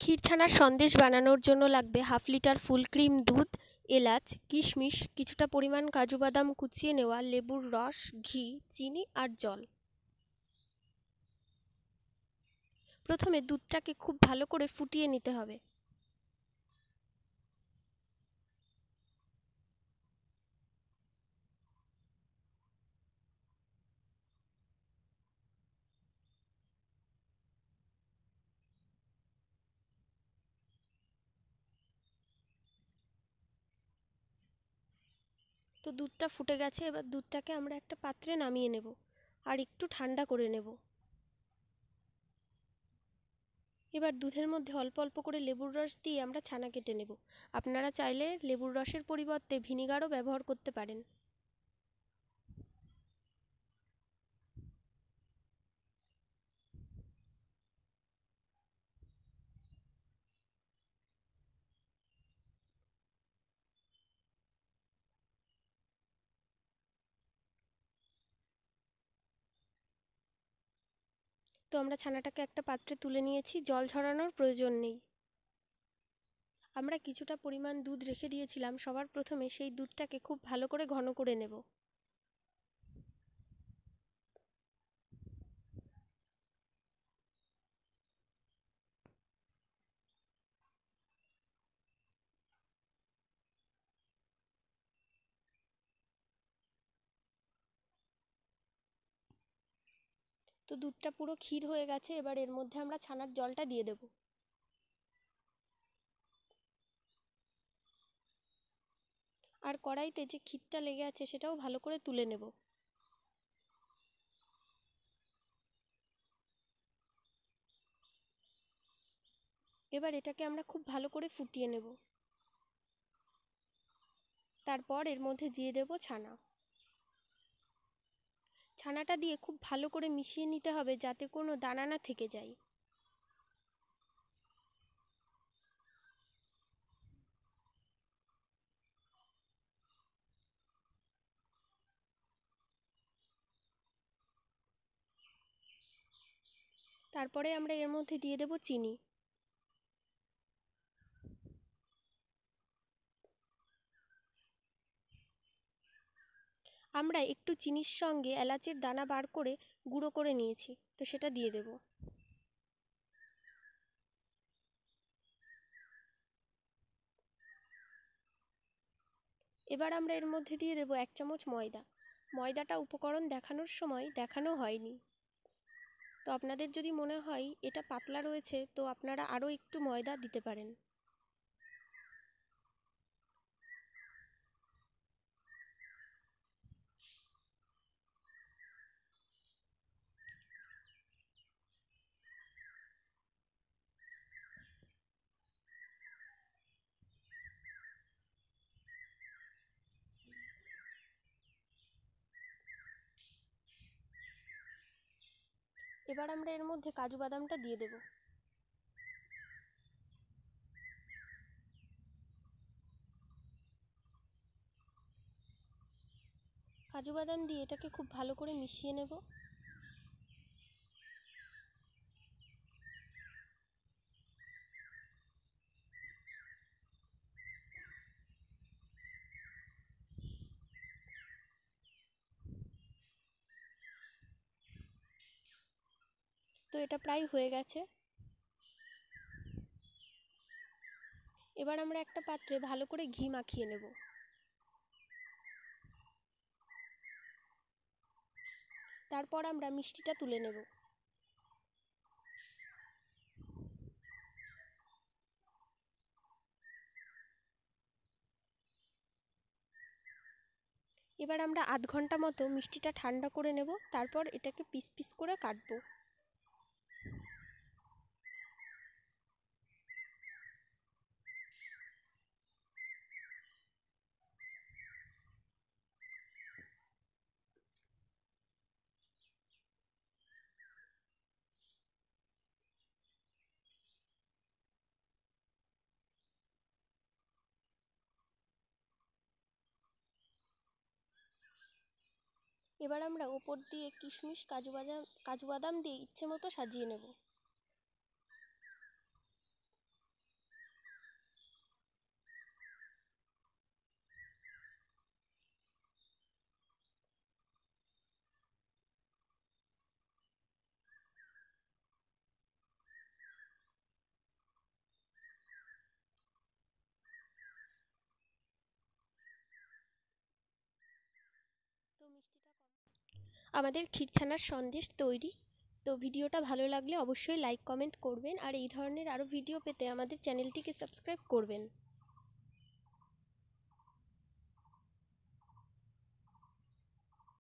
ক্ষীরছানার সন্দেশ বানানোর জন্য লাগবে হাফ লিটার ফুল ক্রিম, দুধ, এলাচ, কিশমিশ, কিছুটা পরিমাণ কাজু বাদাম কুচিয়ে নেওয়া লেবুর রস, ঘি, চিনি আর জল। প্রথমে দুধটাকে খুব ভালো করে ফুটিয়ে নিতে হবে। তো দুধটা ফুটে গেছে, এবার দুধটাকে আমরা একটা পাত্রে নামিয়ে নেব, আর একটু ঠান্ডা করে নেব। এবার দুধের মধ্যে অল্প অল্প করে লেবুর রস দিয়ে আমরা ছানা কেটে নেব। আপনারা চাইলে লেবুর রসের পরিবর্তে ভিনিগারও ব্যবহার করতে পারেন। তো আমরা ছানাটাকে একটা পাত্রে তুলে নিয়েছি, জল ঝরানোর প্রয়োজন নেই। আমরা কিছুটা পরিমাণ দুধ রেখে দিয়েছিলাম, সবার প্রথমে সেই দুধটাকে খুব ভালো করে ঘন করে নেব। তো দুধটা পুরো ক্ষীর হয়ে গেছে, এবার এর মধ্যে আমরা ছানার জলটা দিয়ে দেব। আর কড়াইতে যে ক্ষীরটা লেগে আছে সেটাও ভালো করে তুলে নেব। এবার এটাকে আমরা খুব ভালো করে ফুটিয়ে নেব। তারপর এর মধ্যে দিয়ে দেব ছানা। ছানাটা দিয়ে খুব ভালো করে মিশিয়ে নিতে হবে যাতে কোনো দানা না থেকে যায়। তারপরে আমরা এর মধ্যে দিয়ে দেব চিনি। আমরা একটু চিনির সঙ্গে এলাচের দানা বার করে গুঁড়ো করে নিয়েছি, তো সেটা দিয়ে দেব। এবার আমরা এর মধ্যে দিয়ে দেব এক চামচ ময়দা। ময়দাটা উপকরণ দেখানোর সময় দেখানো হয়নি। তো আপনাদের যদি মনে হয় এটা পাতলা রয়েছে, তো আপনারা আরও একটু ময়দা দিতে পারেন। এবার আমরা এর মধ্যে কাজু বাদামটা দিয়ে দেব। কাজু বাদাম দিয়ে এটাকে খুব ভালো করে মিশিয়ে নেব। তো এটা প্রায় হয়ে গেছে। এবার আমরা একটা পাত্রে ভালো করে ঘি মাখিয়ে নেব। তারপর আমরা মিষ্টিটা তুলে নেব। এবার আমরা আধ ঘণ্টা মতো মিষ্টিটা ঠান্ডা করে নেব। তারপর এটাকে পিস পিস করে কাটবো। এবার আমরা ওপর দিয়ে কিশমিশ কাজু বাদাম কাজু বাদাম দিয়ে ইচ্ছে মতো সাজিয়ে নেব। আমাদের ক্ষীরছানার সন্দেশ তৈরি। তো ভিডিওটা ভালো লাগলে অবশ্যই লাইক কমেন্ট করবেন। আর এই ধরনের আরও ভিডিও পেতে আমাদের চ্যানেলটিকে সাবস্ক্রাইব করবেন।